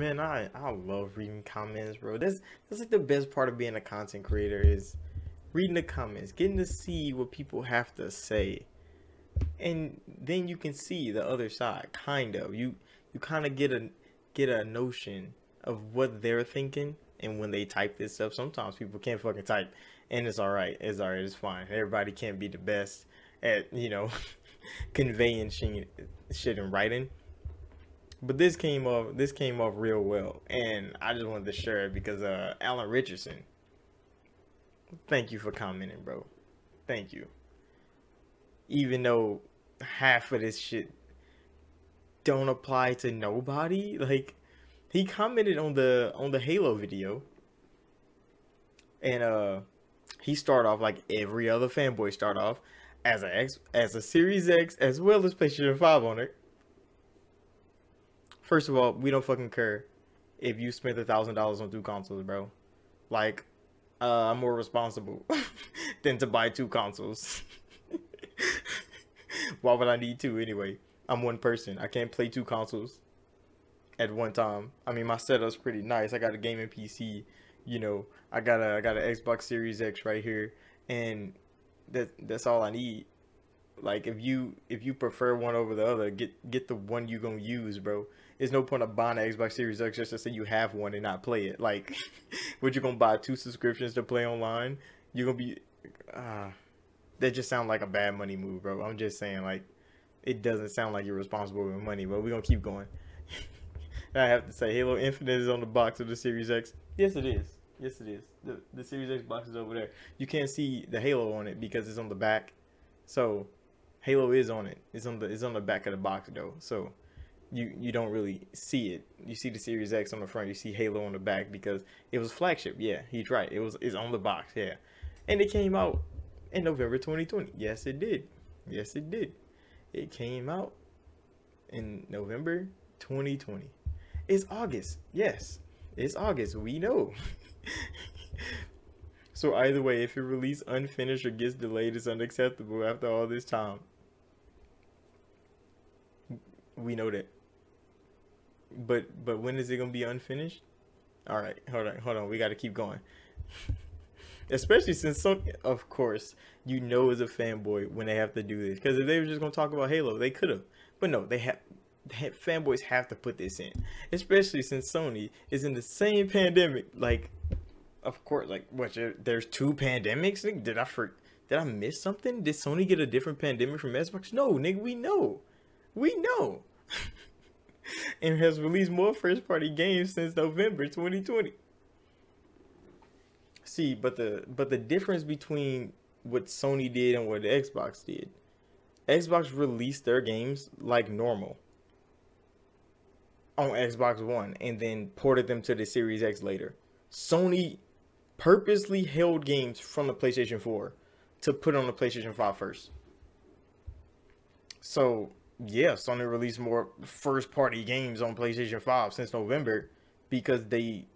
Man, I I love reading comments, bro. That's that's like the best part of being a content creator is reading the comments, getting to see what people have to say, and then you can see the other side. Kind of, you you kind of get a get a notion of what they're thinking, and when they type this stuff, sometimes people can't fucking type, and it's all right. It's all right. It's fine. Everybody can't be the best at you know conveying shit, shit in writing but this came off this came off real well, and I just wanted to share it because uh, Alan Richardson. Thank you for commenting, bro. Thank you. Even though half of this shit don't apply to nobody, like he commented on the on the Halo video, and uh, he started off like every other fanboy start off as a X as a Series X as well as PlayStation Five on it First of all, we don't fucking care if you spent a thousand dollars on two consoles, bro. Like, uh, I'm more responsible than to buy two consoles. Why would I need two anyway? I'm one person. I can't play two consoles at one time. I mean, my setup's pretty nice. I got a gaming PC. You know, I got a I got an Xbox Series X right here, and that that's all I need. Like, if you if you prefer one over the other, get get the one you gonna use, bro there's no point of buying an Xbox Series X just to say you have one and not play it. Like, would you gonna buy two subscriptions to play online? You're gonna be, uh, that just sound like a bad money move, bro. I'm just saying, like, it doesn't sound like you're responsible with money, but we're gonna keep going. I have to say, Halo Infinite is on the box of the Series X. Yes, it is. Yes, it is. The the Series X box is over there. You can't see the Halo on it because it's on the back. So, Halo is on it. It's on the it's on the back of the box though. So, you you don't really see it. You see the Series X on the front, you see Halo on the back because it was flagship. Yeah, he's right. It was it's on the box. Yeah, and it came out in November 2020. Yes, it did. Yes, it did. It came out in November 2020. It's August. Yes, it's August. We know. so either way, if it released unfinished or gets delayed, it's unacceptable after all this time. We know that. But but when is it gonna be unfinished? All right, hold on, hold on. We got to keep going. Especially since some, of course, you know as a fanboy when they have to do this. Because if they were just gonna talk about Halo, they could have. But no, they have. Fanboys have to put this in, especially since Sony is in the same pandemic. Like, of course, like what? There's two pandemics. Did I for? Did I miss something? Did Sony get a different pandemic from Xbox? No, nigga, we know, we know. and has released more first party games since November 2020. See, but the but the difference between what Sony did and what Xbox did. Xbox released their games like normal on Xbox One and then ported them to the Series X later. Sony purposely held games from the PlayStation 4 to put on the PlayStation 5 first. So yeah, Sony released more first party games on PlayStation 5 since November because they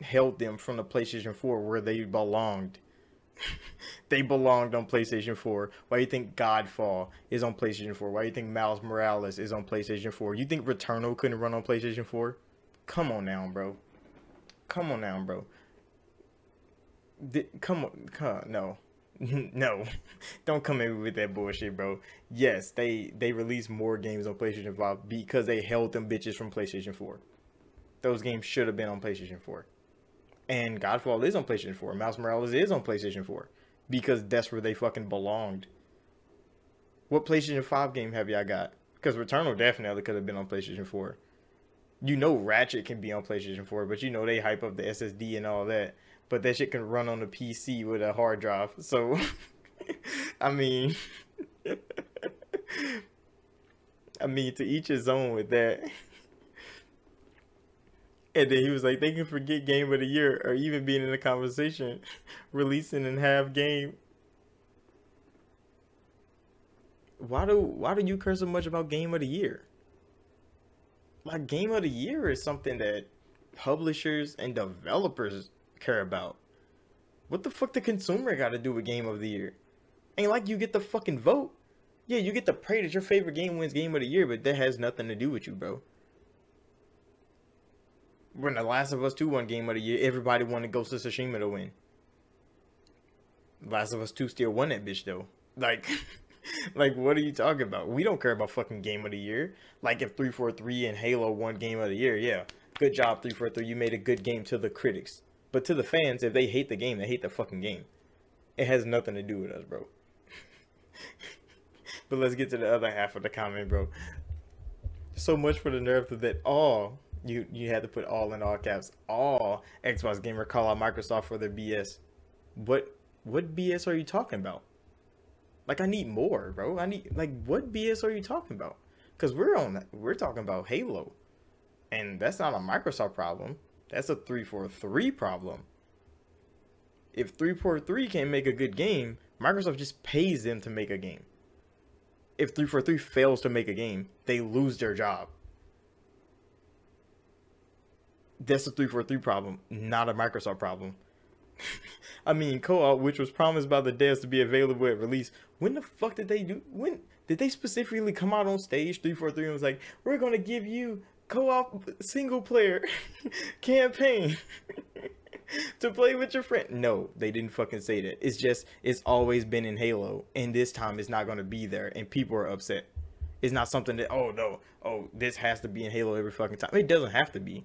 held them from the PlayStation 4 where they belonged. they belonged on PlayStation 4. Why do you think Godfall is on PlayStation 4? Why do you think Miles Morales is on PlayStation 4? You think Returnal couldn't run on PlayStation 4? Come on now, bro. Come on now, bro. come on, come, no. no, don't come in with that bullshit, bro. Yes, they they released more games on PlayStation 5 because they held them bitches from PlayStation 4. Those games should have been on PlayStation 4. And Godfall is on PlayStation 4. Miles Morales is on PlayStation 4 because that's where they fucking belonged. What PlayStation 5 game have y'all got? Because Returnal definitely could have been on PlayStation 4. You know Ratchet can be on PlayStation 4, but you know they hype up the SSD and all that but that shit can run on a PC with a hard drive. So, I mean, I mean, to each his own with that. And then he was like, they can forget game of the year or even being in a conversation, releasing and have game. Why do why do you care so much about game of the year? Like game of the year is something that publishers and developers care about. What the fuck the consumer got to do with game of the year? Ain't like you get the fucking vote. Yeah, you get to pray that your favorite game wins game of the year, but that has nothing to do with you, bro. When The Last of Us 2 won Game of the Year, everybody wanted Ghost of Tsushima to win. Last of Us 2 still won that bitch though. Like, like what are you talking about? We don't care about fucking Game of the Year. Like if 343 and Halo won Game of the Year, yeah. Good job 343. You made a good game to the critics. But to the fans, if they hate the game, they hate the fucking game. It has nothing to do with us, bro. but let's get to the other half of the comment, bro. So much for the nerve that all you you had to put all in all caps. All Xbox gamer call out Microsoft for their BS. What what BS are you talking about? Like I need more, bro. I need like what BS are you talking about? Cuz we're on we're talking about Halo. And that's not a Microsoft problem. That's a 343 problem. If 343 can't make a good game, Microsoft just pays them to make a game. If 343 fails to make a game, they lose their job. That's a 343 problem, not a Microsoft problem. I mean, co-op, which was promised by the devs to be available at release, when the fuck did they do? When did they specifically come out on stage 343 and was like, "We're gonna give you co-op single player campaign to play with your friend. No, they didn't fucking say that. It's just it's always been in Halo, and this time it's not gonna be there, and people are upset. It's not something that oh no, oh this has to be in Halo every fucking time. It doesn't have to be.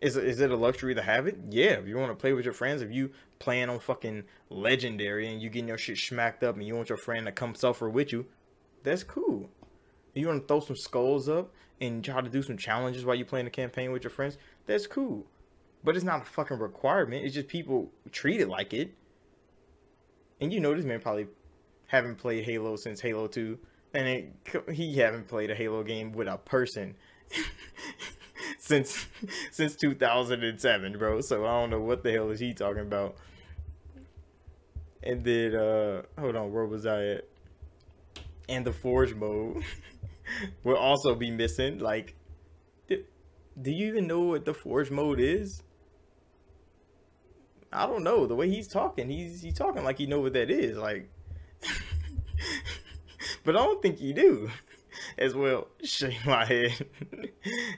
Is is it a luxury to have it? Yeah, if you want to play with your friends, if you playing on fucking legendary and you getting your shit smacked up and you want your friend to come suffer with you, that's cool. You want to throw some skulls up and try to do some challenges while you're playing the campaign with your friends, that's cool. But it's not a fucking requirement. It's just people treat it like it. And you know this man probably haven't played Halo since Halo 2. And it, he haven't played a Halo game with a person since since 2007, bro. So I don't know what the hell is he talking about. And then uh hold on, where was I at? And the Forge mode. will also be missing. Like, do, do you even know what the forge mode is? I don't know. The way he's talking, he's he's talking like he know what that is. Like, but I don't think you do. As well, shake my head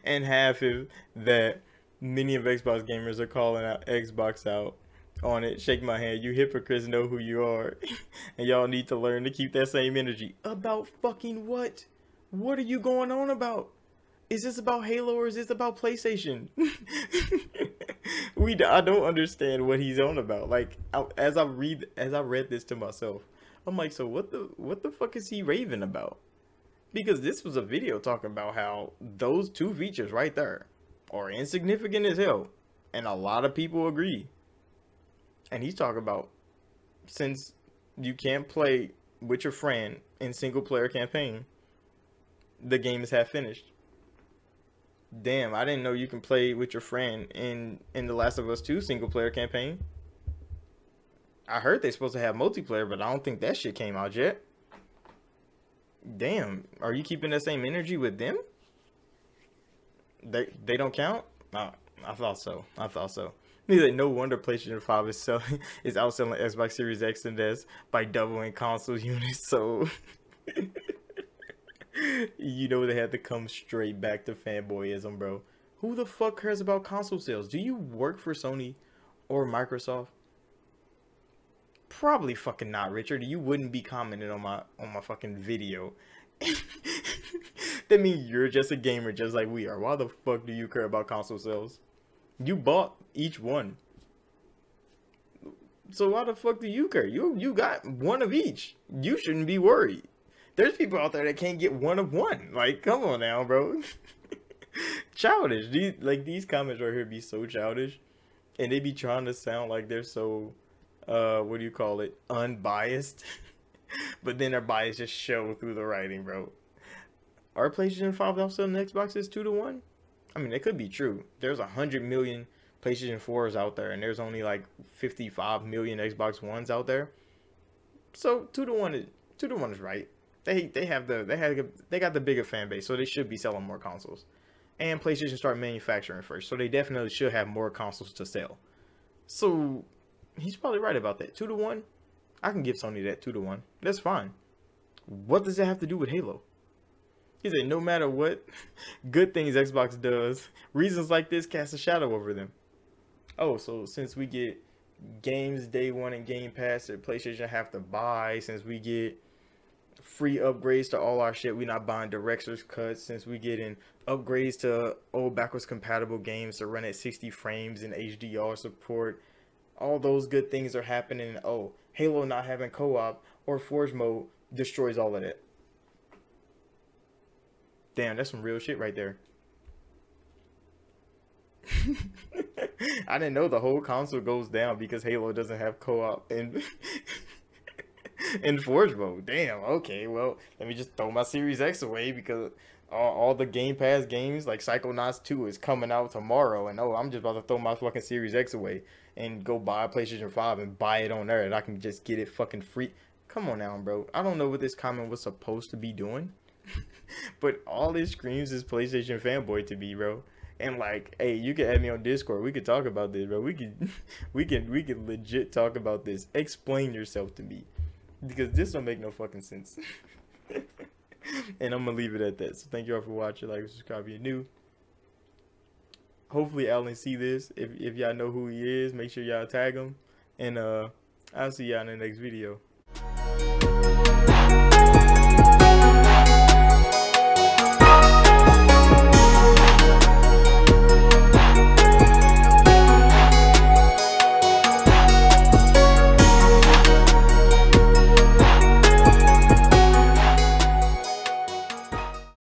and half him that many of Xbox gamers are calling out Xbox out on it. Shake my hand. You hypocrites know who you are, and y'all need to learn to keep that same energy. About fucking what? What are you going on about? Is this about Halo or is this about PlayStation? we I don't understand what he's on about. Like I, as I read as I read this to myself, I'm like, so what the what the fuck is he raving about? Because this was a video talking about how those two features right there are insignificant as hell, and a lot of people agree. And he's talking about since you can't play with your friend in single player campaign the game is half finished. Damn, I didn't know you can play with your friend in in the Last of Us 2 single player campaign. I heard they're supposed to have multiplayer, but I don't think that shit came out yet. Damn, are you keeping the same energy with them? They they don't count? Oh, I thought so. I thought so. Neither no wonder PlayStation 5 is selling is outselling Xbox Series X and S by doubling console units So you know they had to come straight back to fanboyism, bro. Who the fuck cares about console sales? Do you work for Sony or Microsoft? Probably fucking not, Richard. You wouldn't be commenting on my on my fucking video. that means you're just a gamer just like we are. Why the fuck do you care about console sales? You bought each one. So why the fuck do you care? You you got one of each. You shouldn't be worried there's people out there that can't get one of one. Like, come on now, bro. childish. These like these comments right here be so childish, and they be trying to sound like they're so, uh, what do you call it, unbiased, but then their bias just show through the writing, bro. Are PlayStation Five also the Xbox is two to one? I mean, it could be true. There's a hundred million PlayStation 4s out there, and there's only like 55 million Xbox Ones out there. So two to one is two to one is right they they have the they have they got the bigger fan base, so they should be selling more consoles. And PlayStation start manufacturing first, so they definitely should have more consoles to sell. So he's probably right about that. Two to one, I can give Sony that two to one. That's fine. What does that have to do with Halo? He said, no matter what good things Xbox does, reasons like this cast a shadow over them. Oh, so since we get games day one and Game Pass that PlayStation have to buy, since we get free upgrades to all our shit, we're not buying director's cuts, since we getting upgrades to old backwards compatible games to run at 60 frames and HDR support. All those good things are happening. Oh, Halo not having co-op or Forge mode destroys all of that. Damn, that's some real shit right there. I didn't know the whole console goes down because Halo doesn't have co-op in in Forge mode. Damn. Okay. Well, let me just throw my Series X away because all, all the Game Pass games like Psychonauts 2 is coming out tomorrow, and oh, I'm just about to throw my fucking Series X away and go buy a PlayStation 5 and buy it on there, and I can just get it fucking free. Come on now, bro. I don't know what this comment was supposed to be doing, but all this screams is PlayStation fanboy to me, bro. And like, hey, you can add me on Discord. We could talk about this, bro. We can, we can, we can legit talk about this. Explain yourself to me, because this don't make no fucking sense. and I'm gonna leave it at that. So thank you all for watching. Like, subscribe if you're new. Hopefully, Alan see this. If if y'all know who he is, make sure y'all tag him. And uh, I'll see y'all in the next video.